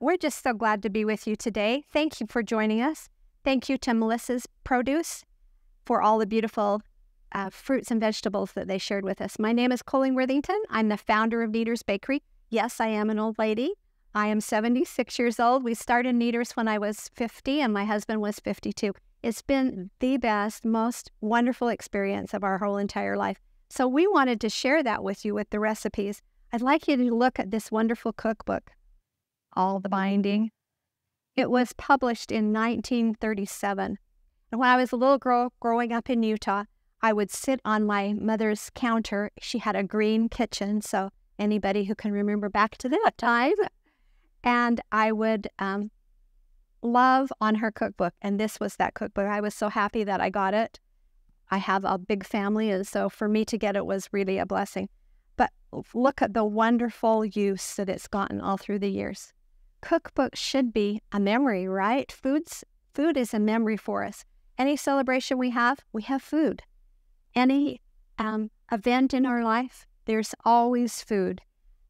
we're just so glad to be with you today. Thank you for joining us. Thank you to Melissa's Produce for all the beautiful uh, fruits and vegetables that they shared with us. My name is Colleen Worthington. I'm the founder of Kneaders Bakery. Yes, I am an old lady. I am 76 years old. We started Kneaders when I was 50 and my husband was 52. It's been the best, most wonderful experience of our whole entire life. So we wanted to share that with you with the recipes. I'd like you to look at this wonderful cookbook, All the Binding. It was published in 1937. And when I was a little girl growing up in Utah, I would sit on my mother's counter. She had a green kitchen, so anybody who can remember back to that time. And I would um, love on her cookbook. And this was that cookbook. I was so happy that I got it. I have a big family, and so for me to get it was really a blessing. But look at the wonderful use that it's gotten all through the years. Cookbooks should be a memory, right? Foods, food is a memory for us. Any celebration we have, we have food. Any um, event in our life, there's always food.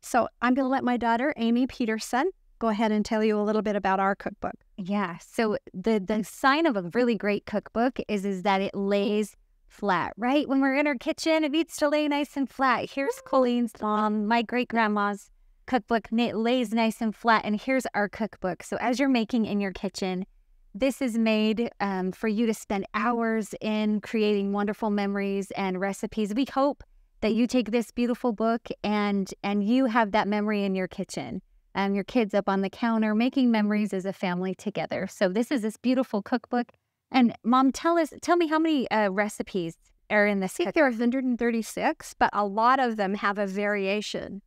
So I'm going to let my daughter, Amy Peterson, go ahead and tell you a little bit about our cookbook. Yeah. So the the sign of a really great cookbook is is that it lays flat, right? When we're in our kitchen, it needs to lay nice and flat. Here's Colleen's mom, my great grandma's cookbook. Lays nice and flat. And here's our cookbook. So as you're making in your kitchen, this is made um, for you to spend hours in creating wonderful memories and recipes. We hope that you take this beautiful book and and you have that memory in your kitchen and your kids up on the counter making memories as a family together. So this is this beautiful cookbook. And mom, tell us, tell me how many uh, recipes are in this. I think there are 136, but a lot of them have a variation.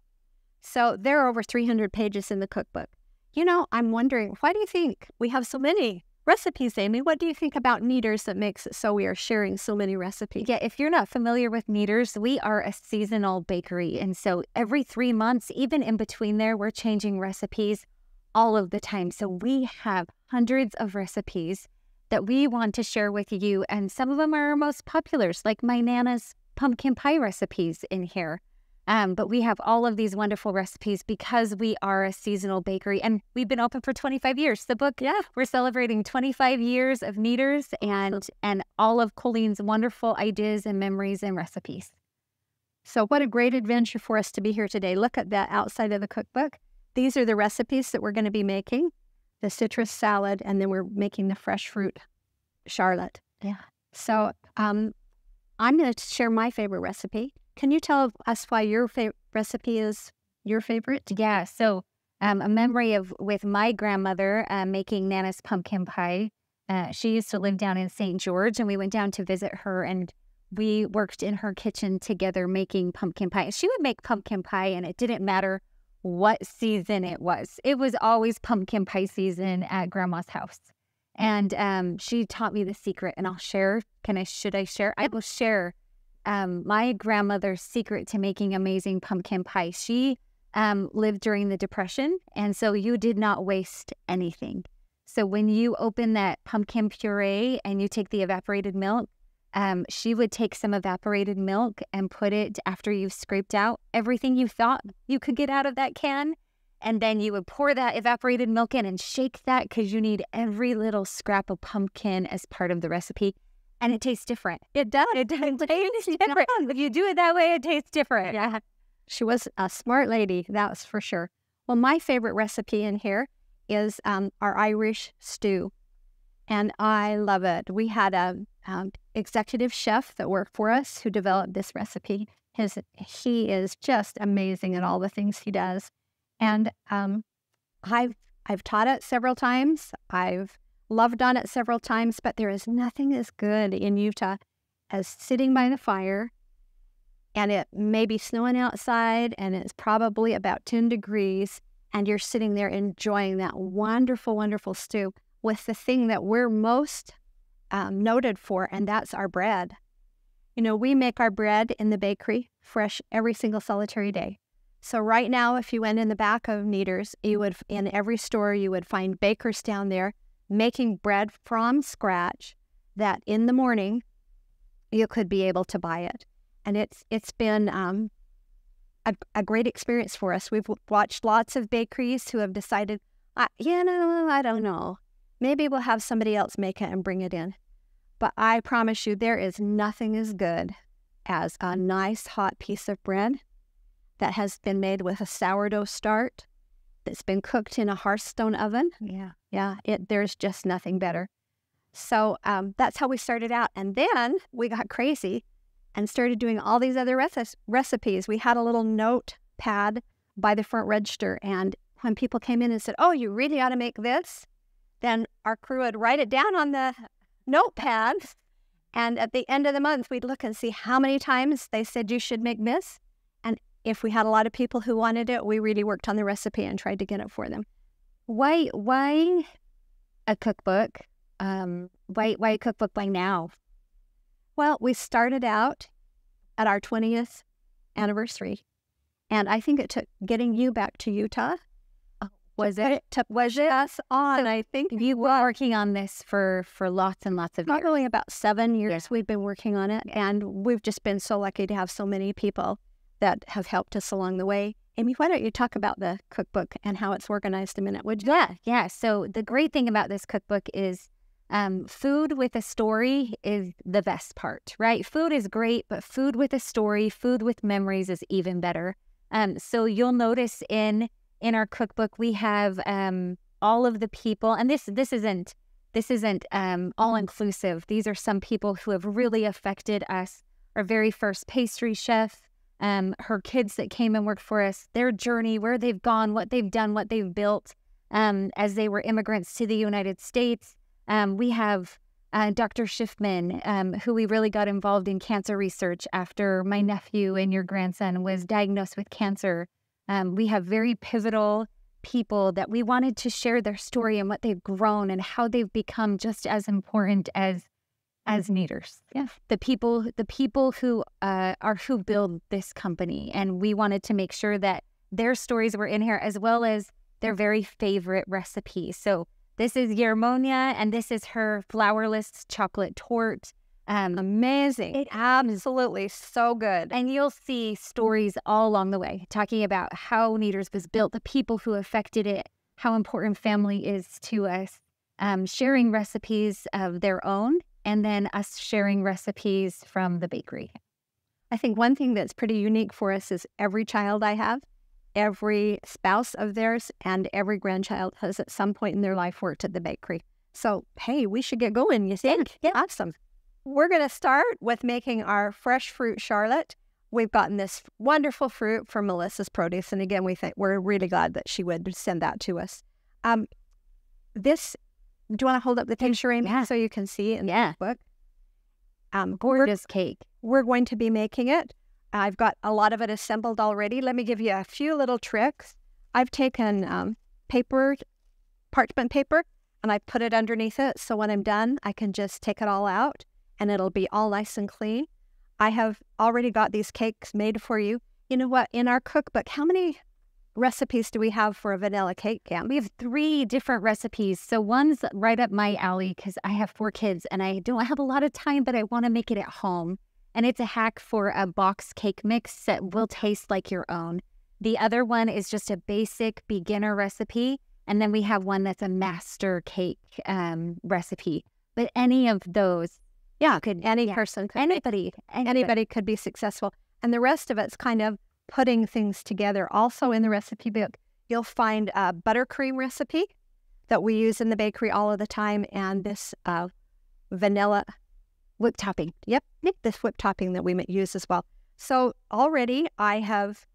So there are over 300 pages in the cookbook. You know, I'm wondering, why do you think we have so many? recipes, Amy. What do you think about Kneaders that makes it so we are sharing so many recipes? Yeah, if you're not familiar with Kneaders, we are a seasonal bakery. And so every three months, even in between there, we're changing recipes all of the time. So we have hundreds of recipes that we want to share with you. And some of them are our most populars, like my Nana's pumpkin pie recipes in here. Um, but we have all of these wonderful recipes because we are a seasonal bakery and we've been open for 25 years. The book, yeah, we're celebrating 25 years of Kneaders and and all of Colleen's wonderful ideas and memories and recipes. So what a great adventure for us to be here today. Look at that outside of the cookbook. These are the recipes that we're going to be making. The citrus salad and then we're making the fresh fruit charlotte. Yeah. So um, I'm going to share my favorite recipe. Can you tell us why your recipe is your favorite? Yeah. So, um, a memory of with my grandmother uh, making Nana's pumpkin pie. Uh, she used to live down in St. George, and we went down to visit her, and we worked in her kitchen together making pumpkin pie. She would make pumpkin pie, and it didn't matter what season it was. It was always pumpkin pie season at Grandma's house. And um, she taught me the secret, and I'll share. Can I? Should I share? I will share um, my grandmother's secret to making amazing pumpkin pie. She um, lived during the Depression, and so you did not waste anything. So when you open that pumpkin puree and you take the evaporated milk, um, she would take some evaporated milk and put it after you've scraped out everything you thought you could get out of that can. And then you would pour that evaporated milk in and shake that because you need every little scrap of pumpkin as part of the recipe and it tastes different. It does. It, does. it tastes different. If you do it that way, it tastes different. Yeah. She was a smart lady, that's for sure. Well, my favorite recipe in here is um, our Irish stew, and I love it. We had a um, executive chef that worked for us who developed this recipe. His he is just amazing at all the things he does, and um, I've I've taught it several times. I've loved on it several times, but there is nothing as good in Utah as sitting by the fire and it may be snowing outside and it's probably about 10 degrees and you're sitting there enjoying that wonderful, wonderful stew with the thing that we're most um, noted for, and that's our bread. You know, we make our bread in the bakery fresh every single solitary day. So right now, if you went in the back of Kneaders, you would in every store you would find bakers down there making bread from scratch that in the morning you could be able to buy it. And it's it's been um, a, a great experience for us. We've watched lots of bakeries who have decided, I, you know, I don't know. Maybe we'll have somebody else make it and bring it in. But I promise you, there is nothing as good as a nice hot piece of bread that has been made with a sourdough start that's been cooked in a Hearthstone oven. Yeah. Yeah, it, there's just nothing better. So um, that's how we started out. And then we got crazy and started doing all these other rec- recipes. We had a little notepad by the front register. And when people came in and said, Oh, you really ought to make this, then our crew would write it down on the notepad. And at the end of the month, we'd look and see how many times they said you should make this. If we had a lot of people who wanted it, we really worked on the recipe and tried to get it for them. Why why a cookbook? Um, why why a cookbook by now? Well, we started out at our 20th anniversary. And I think it took getting you back to Utah. Oh, was it? To, was it us on? I think you were working on this for for lots and lots of years. Probably about seven years we've been working on it. And we've just been so lucky to have so many people that have helped us along the way. Amy, why don't you talk about the cookbook and how it's organized a minute, would you? Yeah, yeah. So the great thing about this cookbook is um, food with a story is the best part, right? Food is great, but food with a story, food with memories is even better. Um, so you'll notice in in our cookbook we have um, all of the people, and this this isn't this isn't um, all inclusive. These are some people who have really affected us. Our very first pastry chef, um, her kids that came and worked for us, their journey, where they've gone, what they've done, what they've built um, as they were immigrants to the United States. Um, we have uh, Dr. Schiffman, um, who we really got involved in cancer research after my nephew and your grandson was diagnosed with cancer. Um, we have very pivotal people that we wanted to share their story and what they've grown and how they've become just as important as as leaders. Yeah. The people the people who uh, are who build this company and we wanted to make sure that their stories were in here as well as their very favorite recipes. So this is Yermonia and this is her flourless chocolate torte. Um, Amazing. It, absolutely so good. And you'll see stories all along the way talking about how Kneaders was built, the people who affected it, how important family is to us, um, sharing recipes of their own and then us sharing recipes from the bakery. I think one thing that's pretty unique for us is every child I have, every spouse of theirs, and every grandchild has at some point in their life worked at the bakery. So, hey, we should get going, you think? Yeah. Awesome. We're going to start with making our fresh fruit charlotte. We've gotten this wonderful fruit from Melissa's Produce. And again, we think we're really glad that she would send that to us. Um, this do you want to hold up the picture, Amy, yeah. so you can see in yeah. the book? Um, Gorgeous cake. We're going to be making it. I've got a lot of it assembled already. Let me give you a few little tricks. I've taken um, paper, parchment paper, and I put it underneath it. So when I'm done, I can just take it all out and it'll be all nice and clean. I have already got these cakes made for you. You know what? In our cookbook, how many recipes do we have for a vanilla cake Cam? We have three different recipes. So one's right up my alley because I have four kids and I don't have a lot of time, but I want to make it at home. And it's a hack for a box cake mix that will taste like your own. The other one is just a basic beginner recipe. And then we have one that's a master cake um, recipe. But any of those, yeah, could any yeah, person, could anybody, anybody, anybody could be successful. And the rest of it's kind of putting things together. Also, in the recipe book, you'll find a buttercream recipe that we use in the bakery all of the time, and this uh, vanilla whip topping. Yep, this whip topping that we use as well. So already I have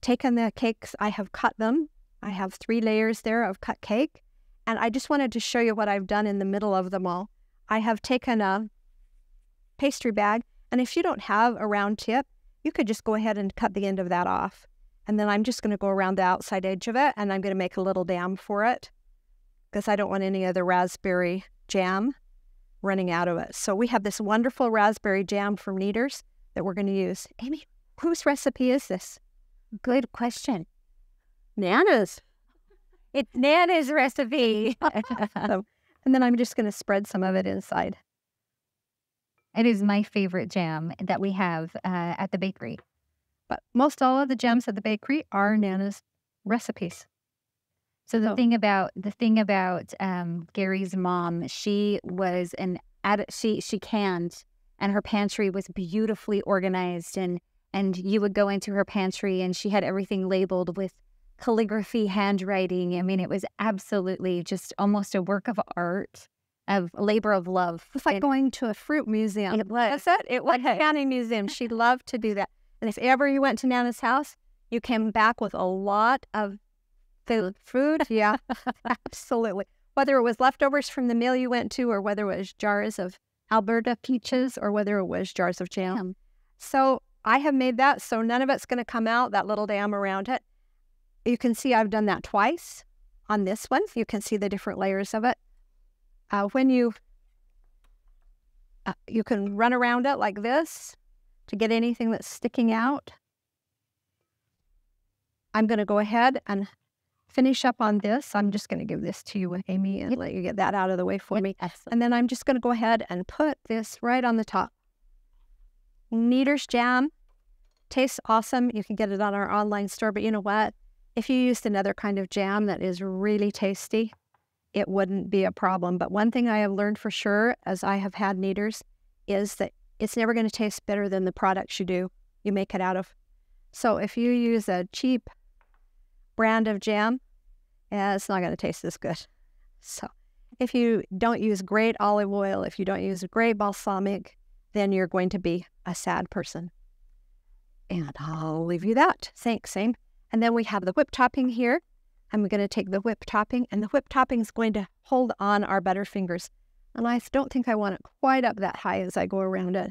taken the cakes, I have cut them. I have three layers there of cut cake. And I just wanted to show you what I've done in the middle of them all. I have taken a pastry bag, and if you don't have a round tip, you could just go ahead and cut the end of that off. And then I'm just going to go around the outside edge of it and I'm going to make a little dam for it because I don't want any of the raspberry jam running out of it. So we have this wonderful raspberry jam from Kneaders that we're going to use. Amy, whose recipe is this? Good question. Nana's. It's Nana's recipe. and then I'm just going to spread some of it inside. It is my favorite jam that we have uh, at the bakery. But most all of the jams at the bakery are Nana's recipes. So the So- thing about the thing about um, Gary's mom, she was an ad, she she canned, and her pantry was beautifully organized, and and you would go into her pantry, and she had everything labeled with calligraphy, handwriting. I mean, it was absolutely just almost a work of art, of labor of love. It's like And going to a fruit museum. it was. That's it. It was a canning museum. She loved to do that. And if ever you went to Nana's house, you came back with a lot of food. Food, yeah, absolutely. Whether it was leftovers from the meal you went to, or whether it was jars of Alberta peaches, or whether it was jars of jam. So I have made that, so none of it's going to come out. That little dam around it. You can see I've done that twice on this one. You can see the different layers of it. Uh, when you uh, you can run around it like this to get anything that's sticking out. I'm going to go ahead and finish up on this. I'm just going to give this to you, Amy, and let you get that out of the way for me. Excellent. And then I'm just going to go ahead and put this right on the top. Kneaders jam tastes awesome. You can get it on our online store, but you know what? If you used another kind of jam that is really tasty, it wouldn't be a problem. But one thing I have learned for sure as I have had Kneaders is that it's never going to taste better than the products you do, you make it out of. So if you use a cheap brand of jam, yeah, it's not going to taste this good. So if you don't use great olive oil, if you don't use great balsamic, then you're going to be a sad person. And I'll leave you that. Thanks, Amy. And then we have the whip topping here. I'm going to take the whip topping, and the whip topping is going to hold on our Butterfingers. And I don't think I want it quite up that high as I go around it.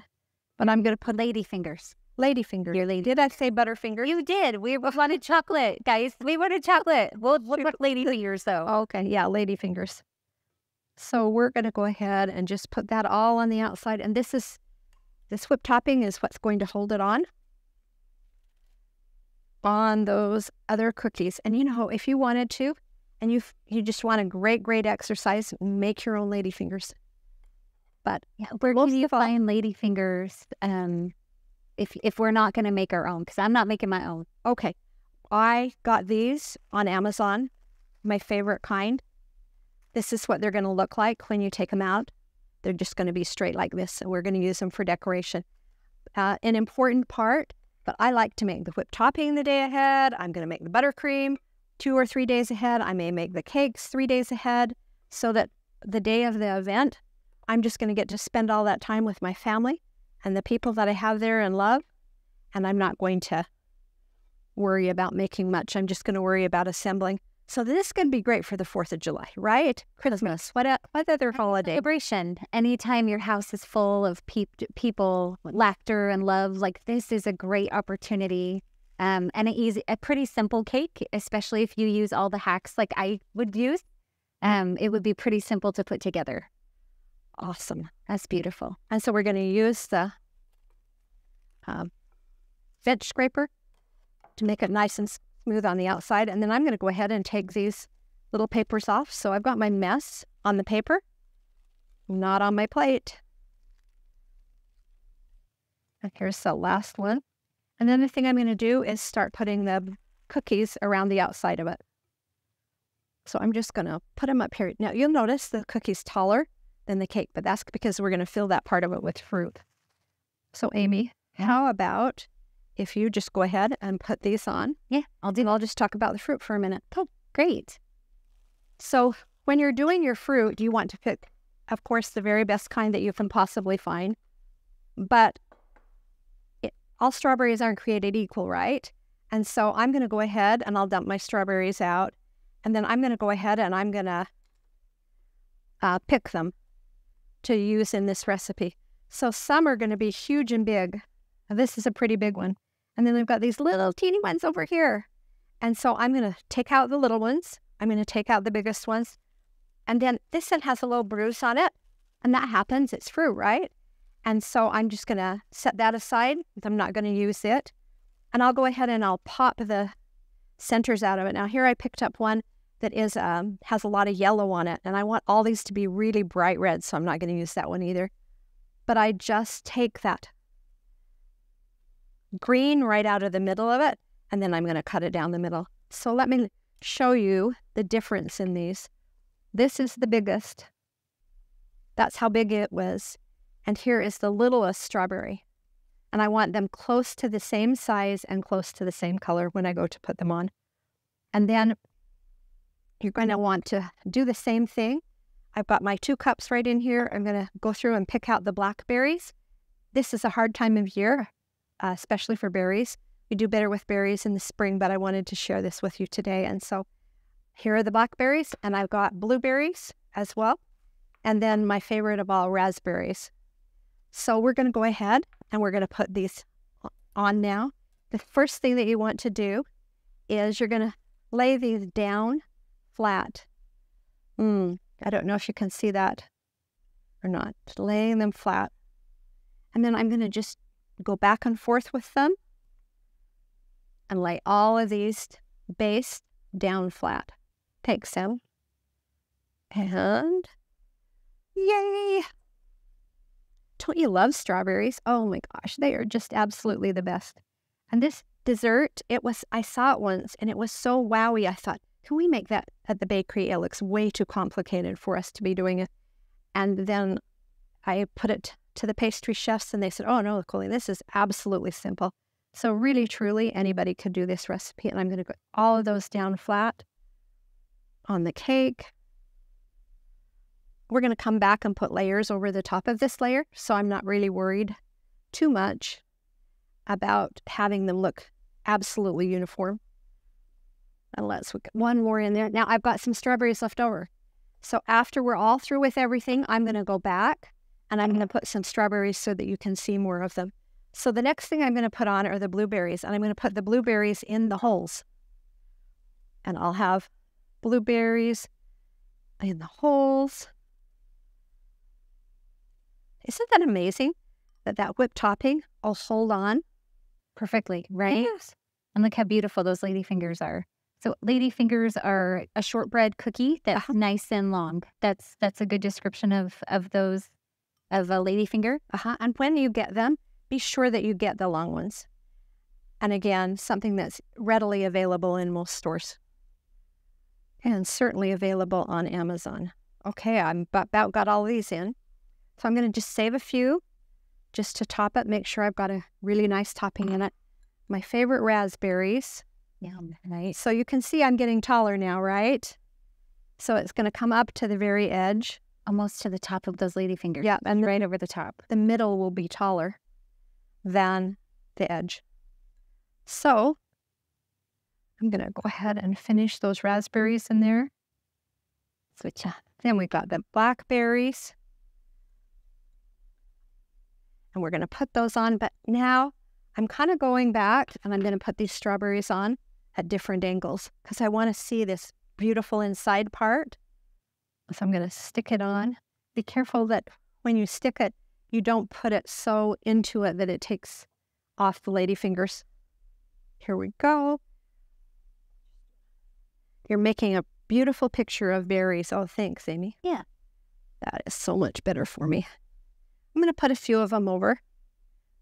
But I'm going to put Lady fingers. ladyfinger. Your lady. Did I say Butterfingers? You did. We wanted chocolate, guys. We wanted chocolate. We'll, put lady fingers though. Okay, yeah, lady fingers. So we're going to go ahead and just put that all on the outside. And this is, this whip topping is what's going to hold it on, on those other cookies. And you know, if you wanted to, and you you just want a great, great exercise, make your own lady fingers. But Yeah, where can you find lady fingers? Um, if if we're not going to make our own, because I'm not making my own. Okay. I got these on Amazon, my favorite kind. This is what they're going to look like when you take them out. They're just going to be straight like this, and we're going to use them for decoration. Uh, an important part, but I like to make the whipped topping the day ahead. I'm going to make the buttercream two or three days ahead. I may make the cakes three days ahead so that the day of the event, I'm just going to get to spend all that time with my family and the people that I have there and love. And I'm not going to worry about making much. I'm just going to worry about assembling. So this can be great for the 4th of July, right? Christmas. What, o- what other holiday? Celebration. Anytime your house is full of peop- people, laughter and love, like this is a great opportunity. Um, and an easy, a pretty simple cake, especially if you use all the hacks like I would use. Um, it would be pretty simple to put together. Awesome. That's beautiful. And so we're going to use the um, veg scraper to make it nice and smooth on the outside. And then I'm going to go ahead and take these little papers off. So I've got my mess on the paper, not on my plate. And here's the last one. And then the thing I'm going to do is start putting the cookies around the outside of it. So I'm just going to put them up here. Now you'll notice the cookie's taller than the cake, but that's because we're going to fill that part of it with fruit. So, Amy, how about if you just go ahead and put these on? Yeah, I'll do. I'll just talk about the fruit for a minute. Oh, great. So, when you're doing your fruit, you want to pick, of course, the very best kind that you can possibly find. But it, all strawberries aren't created equal, right? And so I'm going to go ahead and I'll dump my strawberries out. And then I'm going to go ahead and I'm going to uh, pick them to use in this recipe. So some are going to be huge and big. This is a pretty big one. And then we've got these little teeny ones over here. And so I'm going to take out the little ones. I'm going to take out the biggest ones. And then this one has a little bruise on it. And that happens. It's fruit, right? And so I'm just going to set that aside. I'm not going to use it. And I'll go ahead and I'll pop the centers out of it. Now here I picked up one that is um, has a lot of yellow on it. And I want all these to be really bright red. So I'm not going to use that one either. But I just take that green right out of the middle of it. And then I'm going to cut it down the middle. So let me show you the difference in these. This is the biggest. That's how big it was. And here is the littlest strawberry. And I want them close to the same size and close to the same color when I go to put them on. And then you're going to want to do the same thing. I've got my two cups right in here. I'm going to go through and pick out the blackberries. This is a hard time of year, uh, especially for berries. We do better with berries in the spring, but I wanted to share this with you today. And so here are the blackberries, and I've got blueberries as well. And then my favorite of all, raspberries. So we're going to go ahead and we're going to put these on now. The first thing that you want to do is you're going to lay these down flat. Mm, I don't know if you can see that or not. Laying them flat. And then I'm going to just go back and forth with them and lay all of these base down flat. Take some. And yay! Don't you love strawberries? Oh my gosh, they are just absolutely the best. And this dessert, it was, I saw it once and it was so wowy. I thought, can we make that at the bakery? It looks way too complicated for us to be doing it. And then I put it to the pastry chefs and they said, oh no, Colleen, this is absolutely simple. So really, truly, anybody could do this recipe. And I'm going to put all of those down flat on the cake. We're going to come back and put layers over the top of this layer. So I'm not really worried too much about having them look absolutely uniform. And let's put one more in there. Now I've got some strawberries left over. So after we're all through with everything, I'm going to go back and I'm going to put some strawberries so that you can see more of them. So the next thing I'm going to put on are the blueberries, and I'm going to put the blueberries in the holes. And I'll have blueberries in the holes. Isn't that amazing that that whipped topping will hold on perfectly, right? Yes. And look how beautiful those lady fingers are. So lady fingers are a shortbread cookie that's uh-huh. nice and long. That's that's a good description of of those of a ladyfinger. Uh-huh. And when you get them, be sure that you get the long ones. And again, something that's readily available in most stores and certainly available on Amazon. Okay, I'm about got all these in. So I'm going to just save a few just to top it, make sure I've got a really nice topping in it. My favorite raspberries. Yeah, nice. So you can see I'm getting taller now, right? So it's going to come up to the very edge. Almost to the top of those lady fingers. Yeah, and right over the top. The middle will be taller than the edge. So I'm going to go ahead and finish those raspberries in there. Switch on. Then we've got the blackberries. And we're going to put those on. But now I'm kind of going back and I'm going to put these strawberries on at different angles because I want to see this beautiful inside part. So I'm going to stick it on. Be careful that when you stick it, you don't put it so into it that it takes off the lady fingers. Here we go. You're making a beautiful picture of berries. Oh, thanks, Amy. Yeah. That is so much better for me. I'm going to put a few of them over,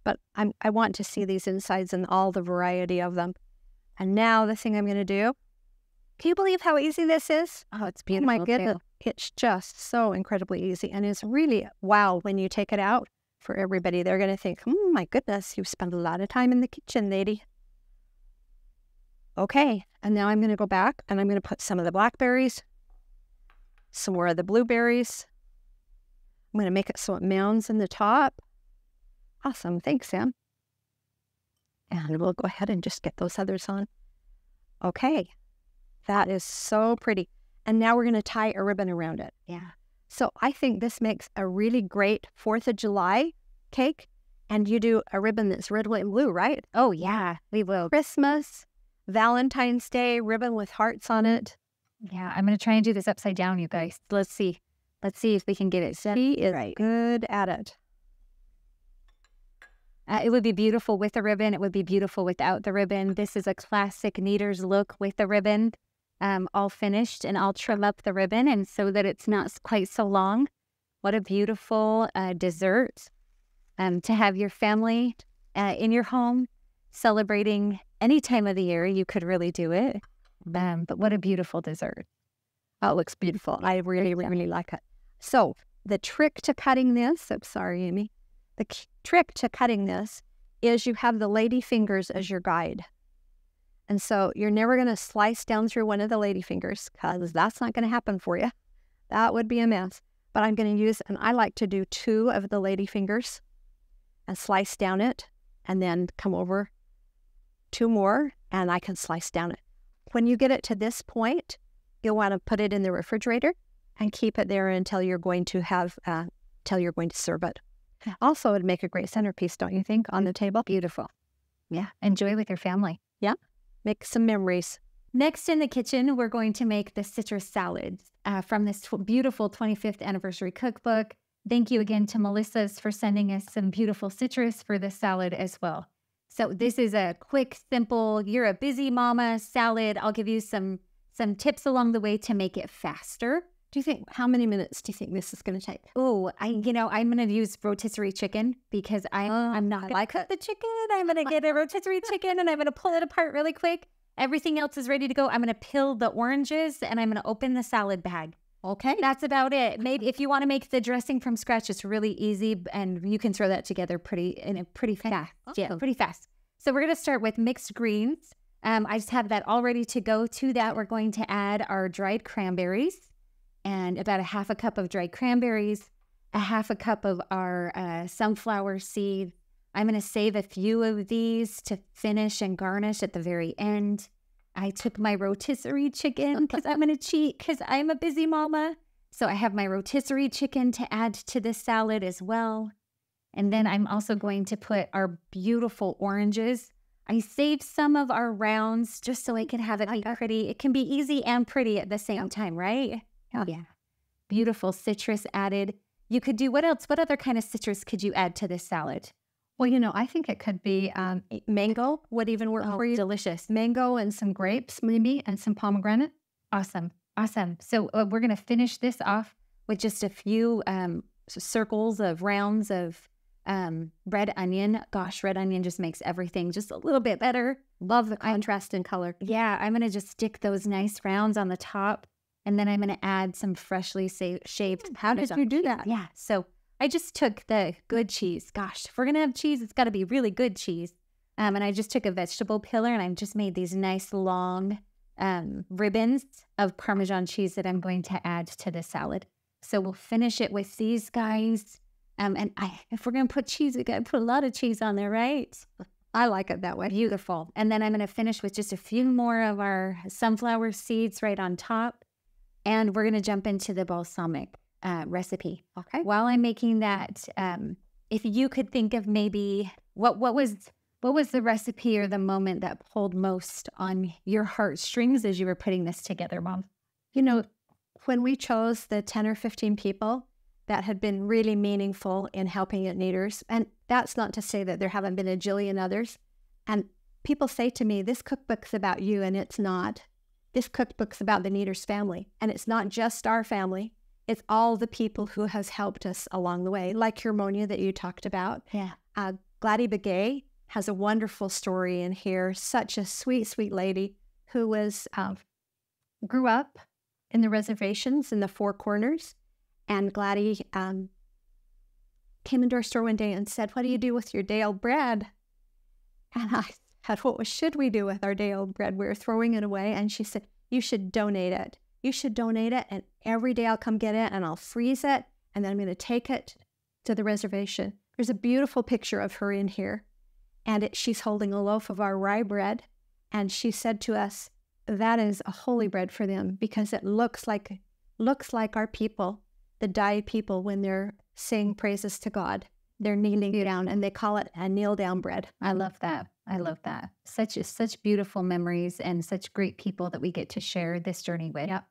but I'm, I want to see these insides and all the variety of them. And now the thing I'm going to do, can you believe how easy this is? Oh, it's beautiful. Oh my goodness. Too. It's just so incredibly easy. And it's really wow when you take it out for everybody. They're going to think, oh my goodness, you've spent a lot of time in the kitchen, lady. Okay, and now I'm going to go back and I'm going to put some of the blackberries, some more of the blueberries. I'm going to make it so it mounds in the top. Awesome. Thanks, Sam. And we'll go ahead and just get those others on. Okay, that is so pretty. And now we're going to tie a ribbon around it. Yeah. So I think this makes a really great 4th of July cake. And you do a ribbon that's red, white, and blue, right? Oh, yeah, we will. Christmas, Valentine's Day ribbon with hearts on it. Yeah, I'm going to try and do this upside down, you guys. Let's see. Let's see if we can get it set. He is right. good at it. Uh, it would be beautiful with a ribbon. It would be beautiful without the ribbon. This is a classic Kneaders look with the ribbon, um, all finished. And I'll trim up the ribbon and so that it's not quite so long. What a beautiful uh, dessert um, to have your family uh, in your home celebrating any time of the year, you could really do it. Um, but what a beautiful dessert. Oh, it looks beautiful. I really, really like it. So the trick to cutting this, I'm sorry, Amy. The trick to cutting this is you have the lady fingers as your guide. And so you're never going to slice down through one of the lady fingers because that's not going to happen for you. That would be a mess. But I'm going to use, and I like to do two of the lady fingers and slice down it and then come over two more and I can slice down it. When you get it to this point, you'll want to put it in the refrigerator and keep it there until you're going to have, uh, until you're going to serve it. Also, it'd make a great centerpiece, don't you think, on the table? Beautiful. Yeah. Enjoy with your family. Make some memories. Next in the kitchen, we're going to make the citrus salad uh, from this beautiful 25th anniversary cookbook. Thank you again to Melissa's for sending us some beautiful citrus for the salad as well. So this is a quick, simple, you're a busy mama salad. I'll give you some some tips along the way to make it faster. Do you think, how many minutes do you think this is going to take? Oh, I you know I'm gonna use rotisserie chicken because I'm Oh, I'm not I gonna like cook the chicken. I'm gonna get a rotisserie chicken and I'm gonna pull it apart really quick. Everything else is ready to go. I'm gonna peel the oranges and I'm gonna open the salad bag. Okay. That's about it. Maybe if you want to make the dressing from scratch, it's really easy and you can throw that together pretty in a pretty fast. Yeah, pretty fast. So we're gonna start with mixed greens. Um, I just have that all ready to go. To that, we're going to add our dried cranberries and about a half a cup of dried cranberries, a half a cup of our uh, sunflower seed. I'm going to save a few of these to finish and garnish at the very end. I took my rotisserie chicken because I'm going to cheat because I'm a busy mama. So I have my rotisserie chicken to add to this salad as well. And then I'm also going to put our beautiful oranges. I saved some of our rounds just so I can have it pretty. It can be easy and pretty at the same time, right? Yeah. Yeah. Beautiful citrus added. You could do what else? What other kind of citrus could you add to this salad? Well, you know, I think it could be um, mango would even work for you. delicious. Mango and some grapes, maybe, and some pomegranate. Awesome. Awesome. So uh, we're going to finish this off with just a few um, circles of rounds of um, red onion. Gosh, red onion just makes everything just a little bit better. Love the contrast in color. Yeah, I'm going to just stick those nice rounds on the top. And then I'm going to add some freshly sa- shaved. How did you do that? Yeah. So I just took the good cheese. Gosh, if we're going to have cheese, it's got to be really good cheese. Um, and I just took a vegetable peeler and I just made these nice long um, ribbons of Parmesan cheese that I'm going to add to the salad. So we'll finish it with these guys. Um, and I, if we're going to put cheese, we got to put a lot of cheese on there, right? I like it that way. Beautiful. And then I'm going to finish with just a few more of our sunflower seeds right on top. And we're going to jump into the balsamic uh, recipe. Okay. While I'm making that, um, if you could think of maybe what what was what was the recipe or the moment that pulled most on your heartstrings as you were putting this together, Mom? You know, when we chose the 10 or 15 people that had been really meaningful in helping at Kneaders, and that's not to say that there haven't been a jillion others. And people say to me, this cookbook's about you, and it's not. This cookbook's about the Kneaders family, and it's not just our family. It's all the people who has helped us along the way, like Hermonia that you talked about. Yeah. Uh, Gladys Begay has a wonderful story in here. Such a sweet, sweet lady who was um, grew up in the reservations in the Four Corners, and Gladys um, came into our store one day and said, "What do you do with your day old bread?" And I said, "What should we do with our day old bread? We were throwing it away." And she said, "You should donate it. You should donate it, and every day I'll come get it, and I'll freeze it, and then I'm going to take it to the reservation." There's a beautiful picture of her in here, and it, she's holding a loaf of our rye bread, and she said to us, "That is a holy bread for them because it looks like looks like our people, the Dai people, when they're saying praises to God." They're kneeling you down, and they call it a kneel down bread. I love that. I love that. Such such beautiful memories and such great people that we get to share this journey with. Yep.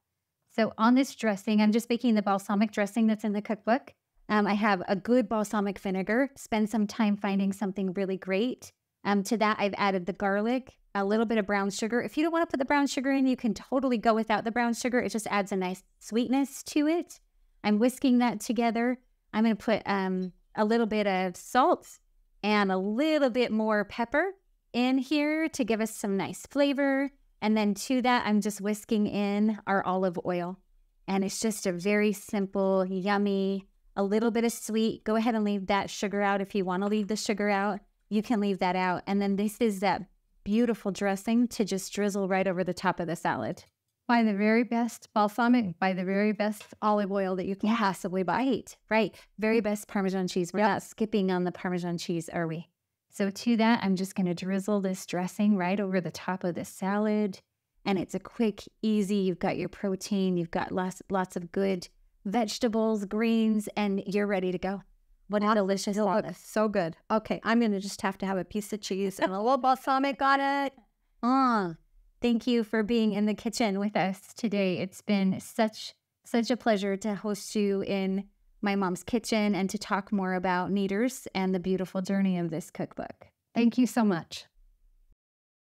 So on this dressing, I'm just making the balsamic dressing that's in the cookbook. Um, I have a good balsamic vinegar. Spend some time finding something really great. Um, to that, I've added the garlic, a little bit of brown sugar. If you don't want to put the brown sugar in, you can totally go without the brown sugar. It just adds a nice sweetness to it. I'm whisking that together. I'm going to put um, a little bit of salt and a little bit more pepper in here to give us some nice flavor. And then to that, I'm just whisking in our olive oil. And it's just a very simple, yummy, a little bit of sweet. Go ahead and leave that sugar out. If you want to leave the sugar out, you can leave that out. And then this is that beautiful dressing to just drizzle right over the top of the salad. Buy the very best balsamic, buy the very best olive oil that you can possibly buy. Right, right. Very best Parmesan cheese. We're not skipping on the Parmesan cheese, are we? So to that, I'm just going to drizzle this dressing right over the top of the salad. And it's a quick, easy, you've got your protein, you've got lots, lots of good vegetables, greens, and you're ready to go. What a delicious. So good. Okay, I'm going to just have to have a piece of cheese and a little balsamic on it. Ah, thank you for being in the kitchen with us today. It's been such such a pleasure to host you in my mom's kitchen and to talk more about kneaders and the beautiful journey of this cookbook. Thank you so much.